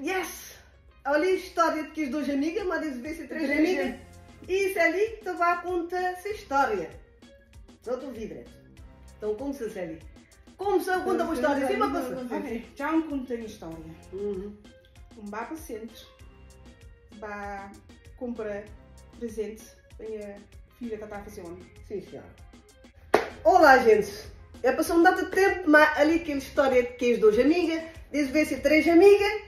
Yes! Ali a história de que as duas amigas, mas às vezes três amigas. E isso é ali que te vai contar essa história. Não duvides. Então, como se ali? Como se conta uma história? Sim, uma coisa. Já me contei a história. Uhum. Um bar paciente vai comprar presente para a minha filha que está a fazer ano. Sim, senhora. Olá, gente. É passou um data de tempo, mas ali aquela história de que as duas amigas, diz ver se três amigas,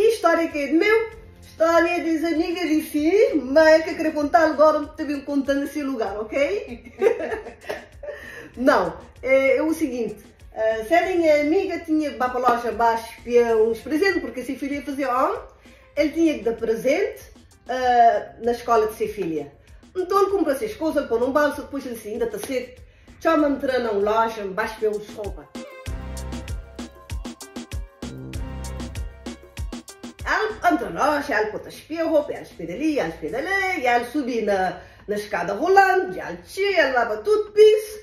história que é de meu, história das amigas de si, mas que eu queria contar agora, também contando nesse lugar, ok? Não, é, é o seguinte, uh, amiga tinha que ir para a loja abaixo para uns presentes, porque a sua filha ia fazer ano, ele tinha que dar presente uh, na escola de sua filha. Então ele comprou essas coisas, ele põe num balso, depois ele assim, ainda está cedo, chama-me entrar na loja, abaixo para uns roupa. Ela entra na loja, ela põe a roupa, ela espera ali, ela espera ali, ela subir na, escada rolando, ela tira, ela lava tudo piso,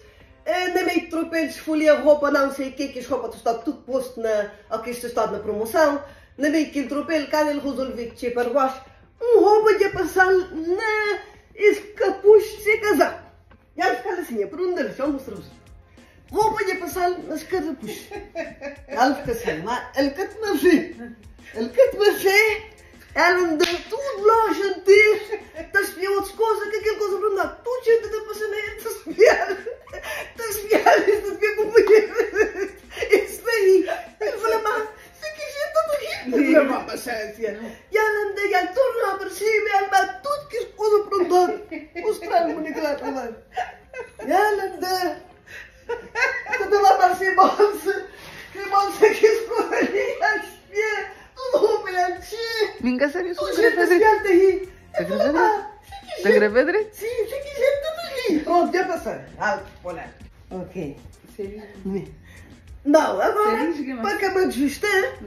na meio tropelho esfolia a roupa, não sei o que, que as roupas estão tudo posto na, ou que isto está na promoção, na meio que tropelho, cada ele resolve que para baixo, um roupa de passar na esse capuz de casaco. E ela fica assim, por onde ele já mostrou Roupa de passar nas carapus. Ela fica assim, mas ele quer te me ver. Ele quer te me ver. Ela anda tudo longe inteiro. Está a espiar outras coisas, que aquela coisa não dá. Tudo gente está passando aí, está a espiar. Está a espiar, está a espiar como é. Isso daí. Ele fala, mas se que gente está do rio. Não, mas paciência. E ela anda, e ela torna para cima, ela bate tudo que as coisas para onde. Os tragos bonito lá trabalho. E ela anda. Quando ela para cima, bolsa. Que bolsa que as coisas ali, ela espia. Tudo roupa, ela tira. Nunca sabia se Tudo não gente gravadre. espiar daí. Tá Eu falo, gravadre? ah, que Está gente gravadre? Sim, se quiser, tudo ali. Pronto, já passou. Alto, olha. Ok. Sério? Não, agora, para acabar de ajustar,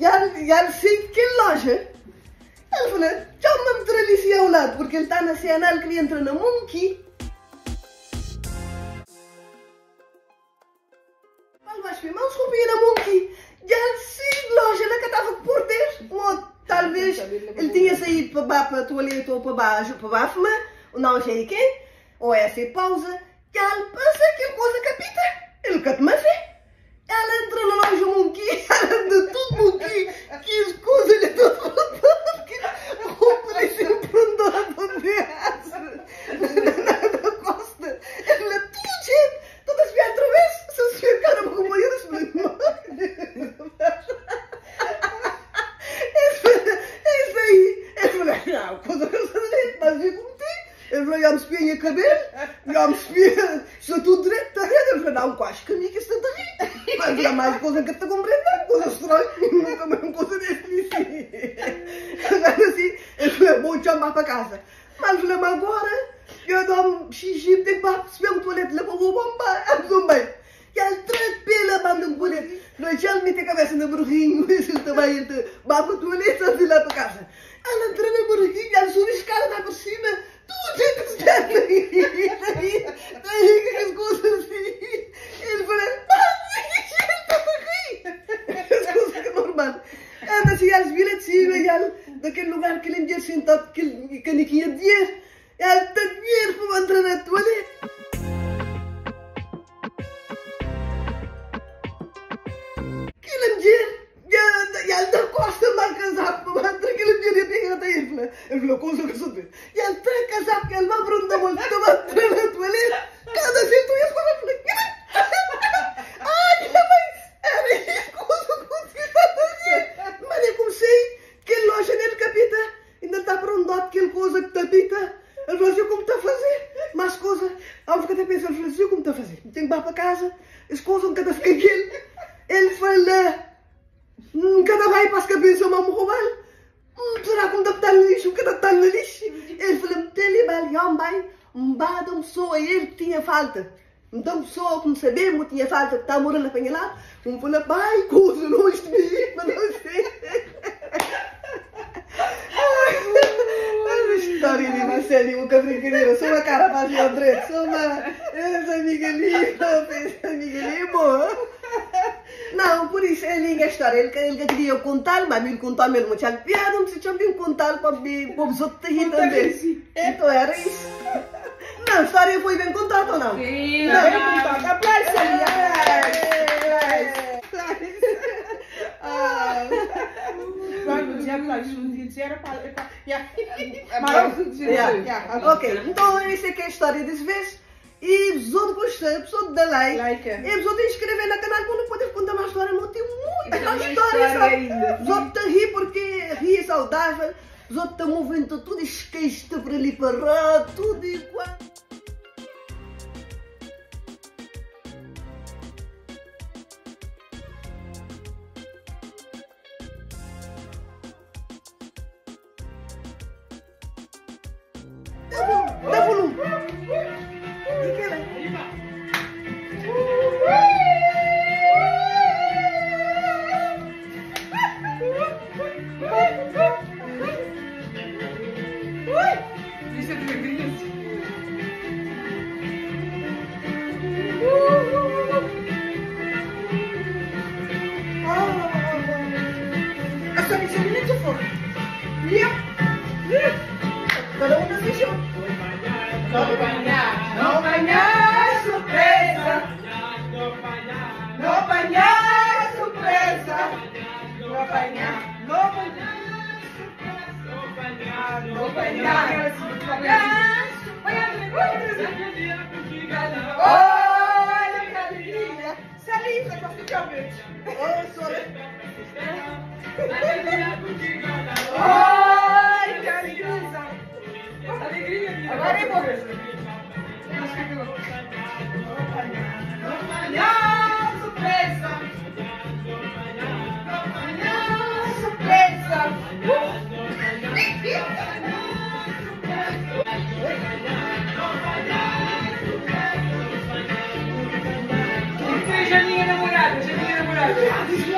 já, já sei que loja. Ele falou, já me ali ao lado, porque ele está na cena, ele queria entrar na Monkey. Para a toalete ou para baixo, para baixo, não sei quem. Ou essa pausa. Já ele passa que coisa capita. Ele quer mais ver. Ela entra na loja Monkey, ela anda tudo Monkey. Que as coisas tudo rodando. Que roupa costa. Ela é tudo gente. Todas vêm outra vez. Se eu se cara com o banheiro, se Isso aí. Ele falou, não, coisa que eu sei, mas vi como tem. Ele falou, já me espia minha cabelo, já me espia, estou tudo direito, está vendo? Ele falou, não, quase que a minha que está ali. Mas era mais coisa que te nunca mais coisa desse assim. Agora assim, ele falou, vou te chamar para casa. Mas ele falou, mas agora, eu dou um xixi, tenho para perceber um toalete, leva o bomba, eu sou bem. E ele traz pela banda um boleto. Nós já mete a cabeça no burrinho, ele também entra, vai para o toalete, assim lá para casa. Ela entra no burrinho, ela sube a escada, vai por cima, tudo dentro de daí, daí, pensando, ele falou assim, como está a fazer? Tenho que ir para casa, as coisas nunca está a ficar aquele. Ele fala, Hum, cada vai para as cabeças, vamos roubar. Hum, será que não está no lixo? Que está no lixo? Ele falou, ele vai ali, bem, mbá de uma pessoa, ele que tinha falta. Então, pessoa, como sabemos, tinha falta, está morando a lá. Um falou, pai, coisa, não este menino, mas não sei. História de Marcelo, uma brincadeira. Sou uma cara para o André, sou uma. Essa amiga ali, essa amiga ali, boa. Não, por isso é linha a história. Ele, ele queria contar, mas me contou mesmo. Tinha piada, não tinha me contar para os outros rir também. Então era isso. Não, a história foi bem contada ou não? Sim, Não, bem contada. Aplausos ali, Vamos dizer aplausos, dizer era para... Yeah. Aplausos. Yeah. Ok, então essa aqui é a história desse vez. E outros gostei, pessoa da like. Like. E os outros inscrever no canal para não poder contar mais história. Não tem muita uma história, história ainda. Os outros estão a rir porque rir é saudável. Os outros estão movendo tudo esquesto para ali parar, tudo igual. Yeah. Olha só. Olha que alegria. Agora é bom. Não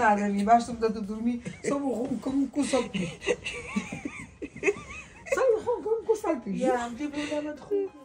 nada, ali embaixo estou a dormir. Só me ronco, como com o salto. Só me ronco, como com o salto. Já, não tem problema de ronco.